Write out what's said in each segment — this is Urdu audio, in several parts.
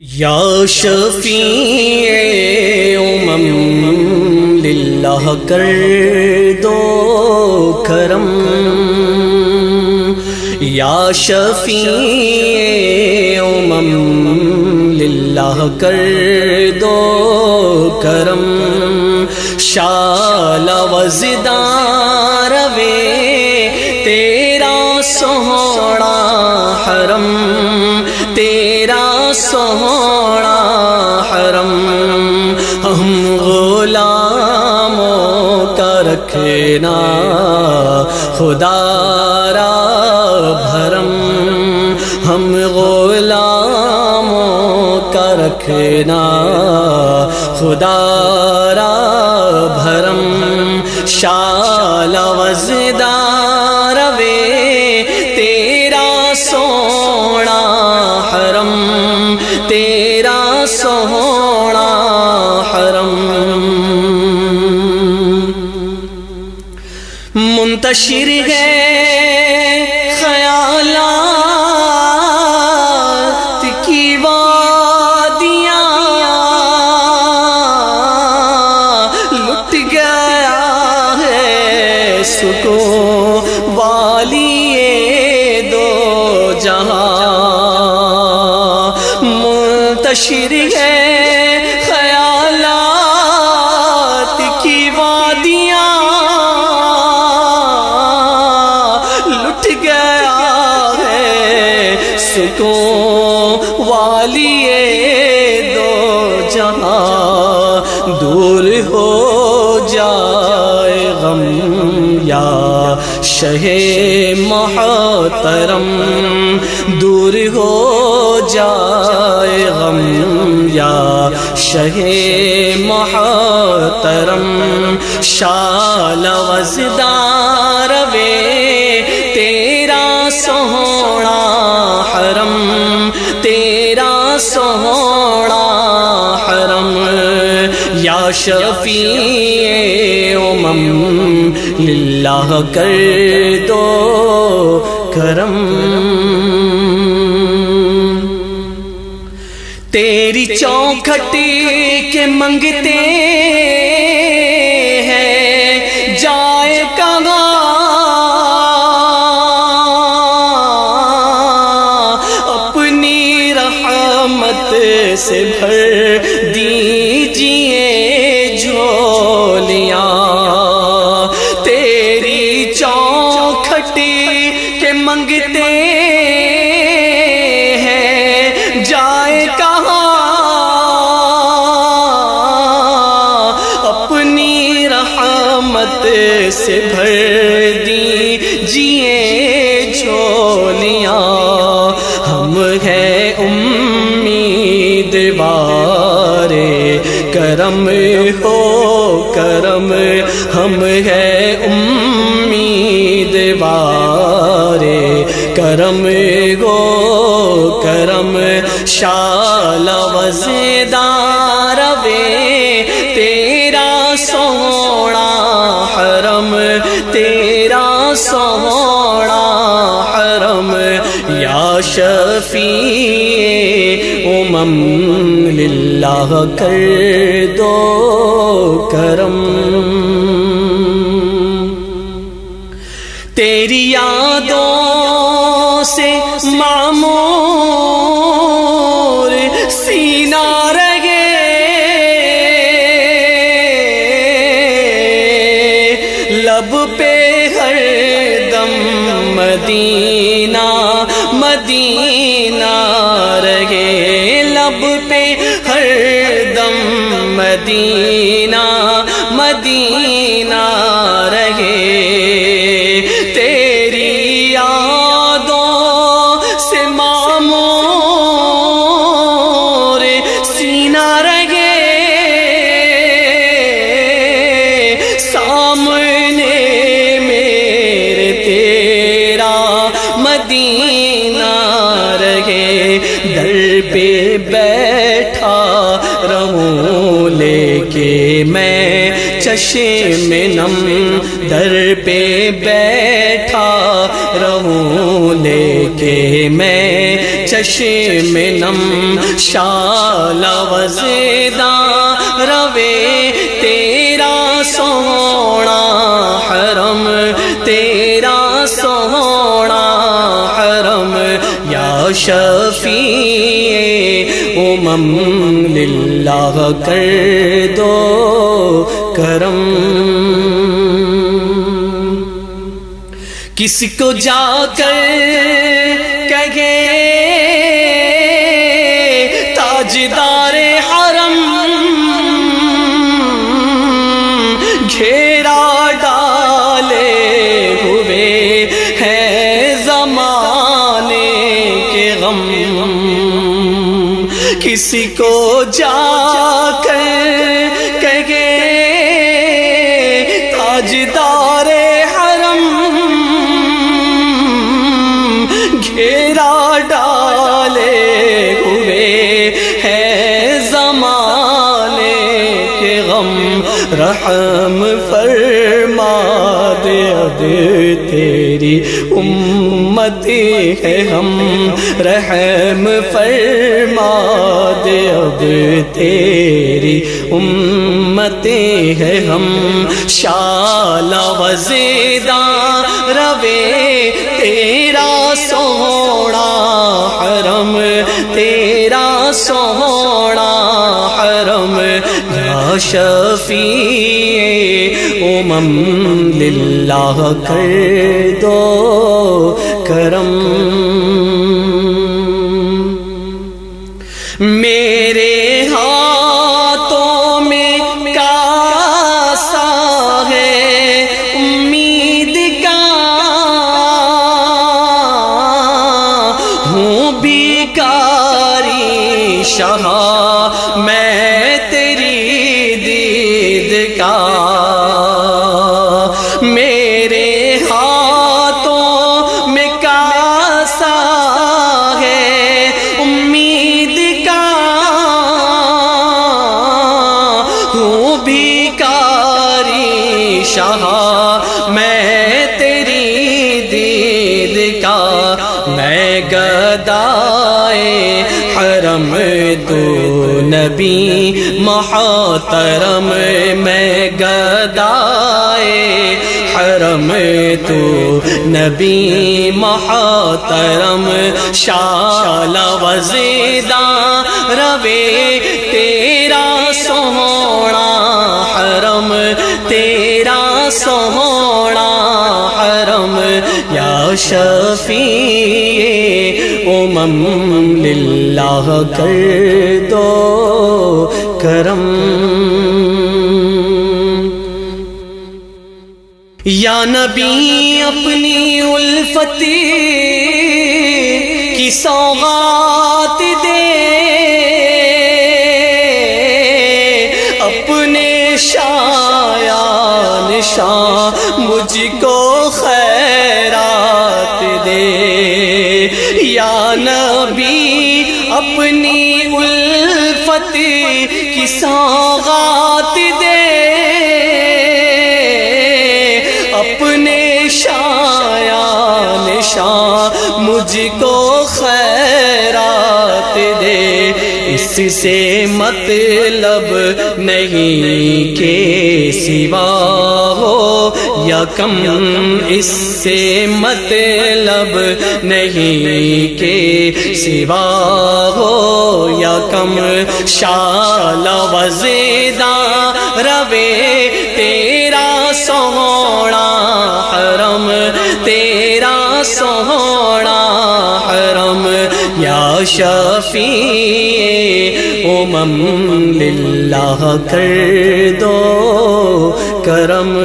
یا شفیع امم للہ کر دو کرم، یا شفیع امم للہ کر دو کرم، شال وزدار وے تیرا سوڑا حرم، تیرا سوڑا حرم ہم غلاموں کا رکھنا خدا را بھرم ہم غلاموں کا رکھنا خدا را بھرم شال وزدار سونا حرم۔ منتشر ہے خیالات کی وادیاں۔ لٹ گیا ہے سکو والی دو جہاں۔ منتشر سکون والی دو جہاں دور ہو جائے غم یا شہ محترم دور ہو جائے غم یا شہ محترم شال وزدار وے تیرا سوڑا حرم شفیع امم للہ کر دو کرم۔ تیری چوکھٹی کے منگتے ہیں، جائے کہاں؟ اپنی رحمت سے بھر ہم ہیں امید بارے کرم گو، کرم شال وزدار وے، تیرا سوڑا حرم، تیرا سوڑا حرم، یا شفیع امم للہ کر دو کرم۔ تیری یادوں سے معمور سینہ رگے لب پہ ہر دم مدینہ مدینہ رگے لب پہ ہر دم مدینہ مدینہ چشم نم در پہ بیٹھا رہوں لے کے میں چشم نم شال وزیدہ روے، تیرا سونا حرم، تیرا سونا حرم۔ یا شفیع امم للہ کر دو کرم۔ کس کو جا کر کہے، تاجدار حرم گھیرا ڈالے ہوئے ہیں زمانے کے غم۔ کسی کو جا کر کے غم رحم فرما دے، اب تیری امتی ہے ہم رحم فرما دے، اب تیری امتی ہے ہم شال وزیدہ روے تیرا یا شفیع امم للہ کر دو کرم حرم تو نبی، محترم میں گدائے۔ حرم تو نبی، محترم، شال وزیدہ، روے تیرا سونا۔ حرم تیرا سونا۔ یا شفیع، امم للہ کر دو کرم۔ یا نبی، اپنی الفتی کی سوغات دے۔ اپنے شایان شاہ، مجھ کو سوغات دے۔ اپنے شایان شاہ مجھ کو خیرات دے۔ اس سے مطلب نہیں کے سوا کم، اس سے مطلب نہیں کہ سوا ہو یا کم۔ شال وزیدہ روے، تیرا سونا حرم، تیرا سونا حرم۔ یا شفیع امم للہ کر دو کرم۔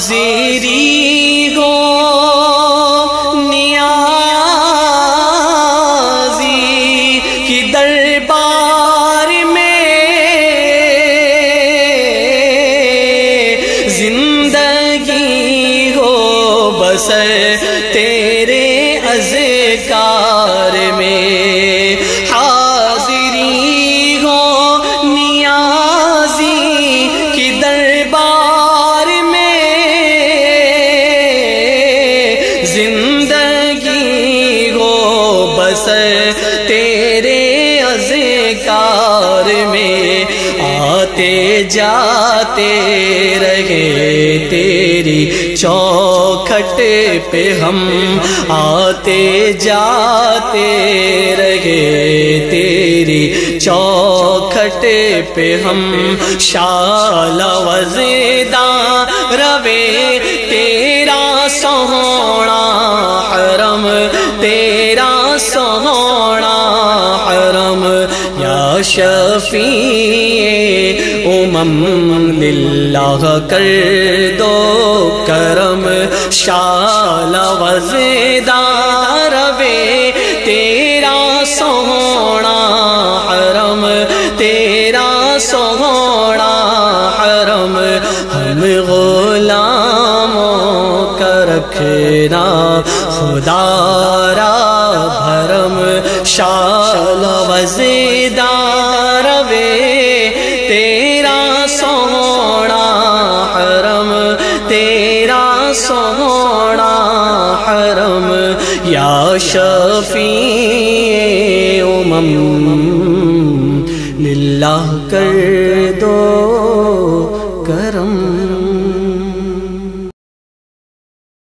حاضری ہو نیازی کی دربار میں زندگی ہو بسر تیرے اذکار بسر تیرے ازکار میں آتے جاتے رہے۔ تیری چوکھٹ پہ ہم آتے جاتے رہے۔ تیری چوکھٹ پہ ہم شال وزیدان روے۔ تیرا سونا امم للہ کر دو کرم، شال وزیدار روے تیرا سونا حرم، تیرا سونا حرم، ہم غلاموں کا رکھنا، خدا را بھرم، شال وزیدار وے، تیرا شفیع امم للہ کر